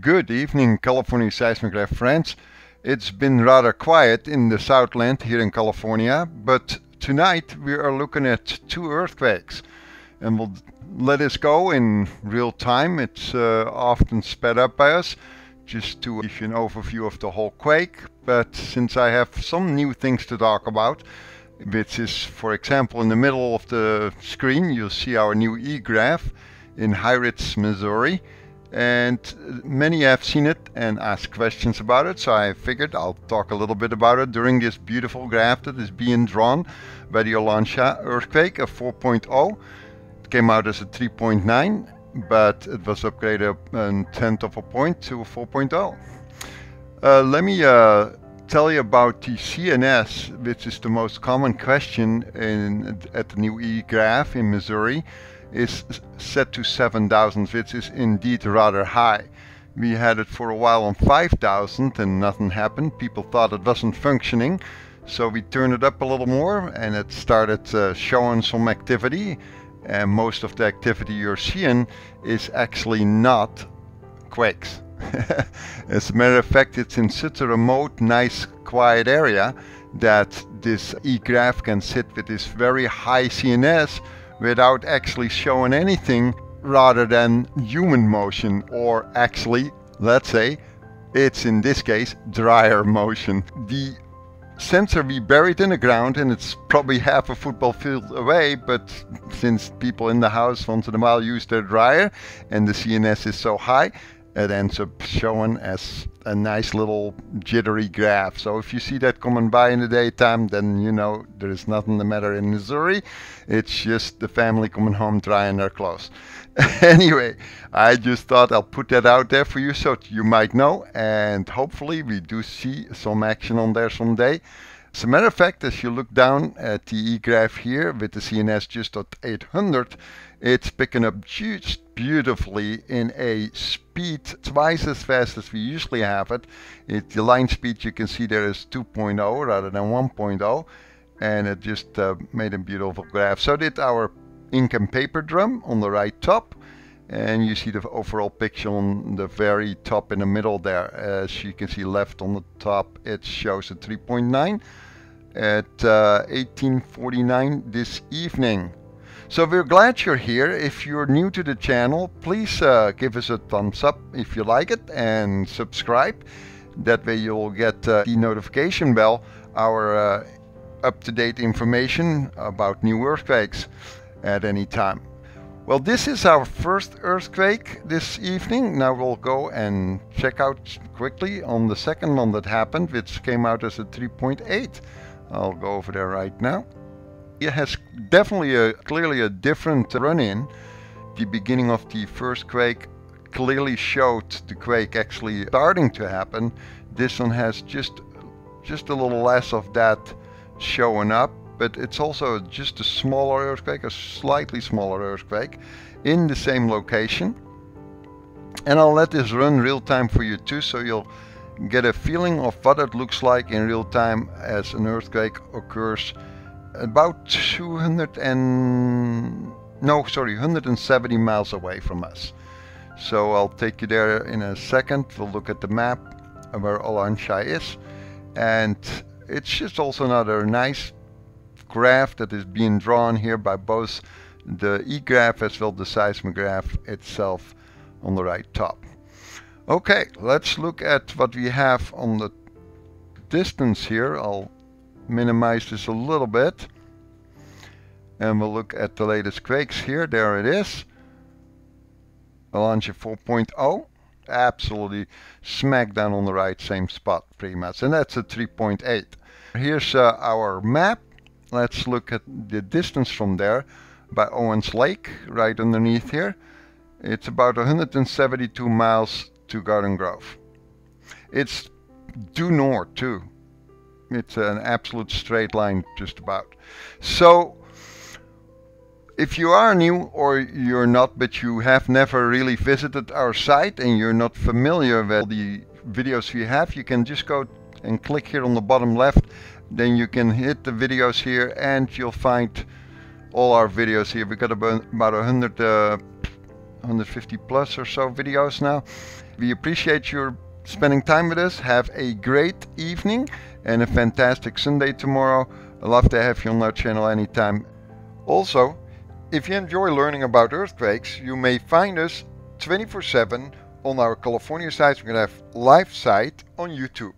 Good evening, California Seismograph friends. It's been rather quiet in the Southland here in California, but tonight we are looking at two earthquakes and we'll let this go in real time. It's uh, often sped up by us just to give you an overview of the whole quake, but since I have some new things to talk about, which is for example in the middle of the screen you'll see our new e-graph in High-Ridge, Missouri and many have seen it and asked questions about it so I figured I'll talk a little bit about it. During this beautiful graph that is being drawn by the Olancha earthquake of 4.0 it came out as a 3.9 but it was upgraded a tenth of a point to 4.0 uh, let me uh, tell you about the CNS which is the most common question in, at the new e-graph in Missouri is set to 7000 which is indeed rather high. We had it for a while on 5000 and nothing happened. People thought it wasn't functioning. So we turned it up a little more and it started uh, showing some activity. And most of the activity you're seeing is actually not quakes. As a matter of fact, it's in such a remote, nice, quiet area that this e-graph can sit with this very high CNS without actually showing anything rather than human motion or actually, let's say, it's in this case dryer motion. The sensor we buried in the ground and it's probably half a football field away but since people in the house once in a while use their dryer and the CNS is so high it ends up showing as a nice little jittery graph. So if you see that coming by in the daytime, then you know there is nothing the matter in Missouri. It's just the family coming home drying their clothes. anyway, I just thought I'll put that out there for you so you might know, and hopefully we do see some action on there someday. As a matter of fact, as you look down at the E-graph here with the CNS just at 800, it's picking up just beautifully in a speed twice as fast as we usually have it. it the line speed you can see there is 2.0 rather than 1.0 and it just uh, made a beautiful graph. So did our ink and paper drum on the right top and you see the overall picture on the very top in the middle there. As you can see left on the top it shows a 3.9 at uh, 1849 this evening. So we're glad you're here. If you're new to the channel please uh, give us a thumbs up if you like it and subscribe. That way you'll get uh, the notification bell our uh, up-to-date information about new earthquakes at any time well, this is our first earthquake this evening. Now we'll go and check out quickly on the second one that happened, which came out as a 3.8. I'll go over there right now. It has definitely a clearly a different run-in. The beginning of the first quake clearly showed the quake actually starting to happen. This one has just just a little less of that showing up but it's also just a smaller earthquake, a slightly smaller earthquake in the same location. And I'll let this run real time for you too, so you'll get a feeling of what it looks like in real time as an earthquake occurs about 200 and no sorry 170 miles away from us so I'll take you there in a second we'll look at the map of where Olancha is and it's just also another nice graph that is being drawn here by both the e-graph as well the seismograph itself on the right top. Okay, let's look at what we have on the distance here. I'll minimize this a little bit. And we'll look at the latest quakes here. There it is. Olancha 4.0. Absolutely smack down on the right, same spot pretty much. And that's a 3.8. Here's uh, our map let's look at the distance from there by Owens Lake, right underneath here. It's about 172 miles to Garden Grove. It's due north too. It's an absolute straight line just about. So if you are new or you're not but you have never really visited our site and you're not familiar with the videos we have, you can just go and click here on the bottom left then you can hit the videos here and you'll find all our videos here. We got about, about 100, uh, 150 plus or so videos now. We appreciate your spending time with us. Have a great evening and a fantastic Sunday tomorrow. i love to have you on our channel anytime. Also, if you enjoy learning about earthquakes, you may find us 24-7 on our California site. We're going to have live site on YouTube.